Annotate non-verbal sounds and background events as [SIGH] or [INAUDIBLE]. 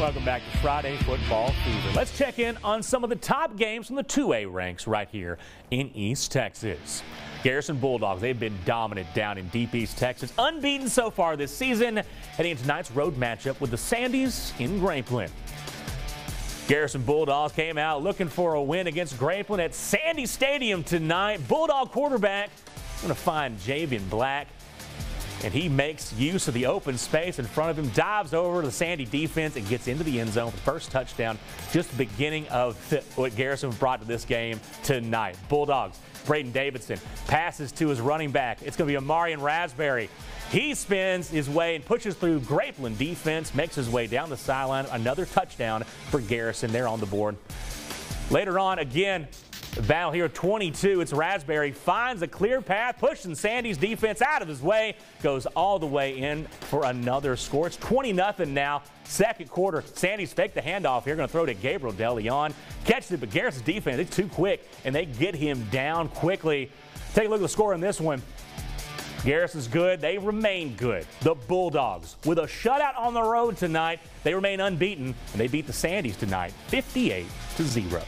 Welcome back to Friday Football Fever. Let's check in on some of the top games from the 2A ranks right here in East Texas. Garrison Bulldogs, they've been dominant down in deep East Texas, unbeaten so far this season, heading into tonight's road matchup with the Sandies in Grapeland. Garrison Bulldogs came out looking for a win against Grapeland at Sandy Stadium tonight. Bulldog quarterback going to find Javian Black and he makes use of the open space in front of him, dives over to the Sandy defense and gets into the end zone. First touchdown, just the beginning of [LAUGHS] what Garrison brought to this game tonight. Bulldogs, Braden Davidson passes to his running back. It's going to be Amarian Raspberry. He spins his way and pushes through Grapeland defense, makes his way down the sideline. Another touchdown for Garrison. They're on the board. Later on, again, battle here 22. It's Raspberry finds a clear path, pushing Sandy's defense out of his way, goes all the way in for another score. It's 20 0 now. Second quarter, Sandies fake the handoff here, going to throw to Gabriel DeLeon. Catches it, but Garrison's defense is too quick, and they get him down quickly. Take a look at the score in this one. Garrison's good. They remain good. The Bulldogs, with a shutout on the road tonight, they remain unbeaten, and they beat the Sandies tonight, 58 to 0.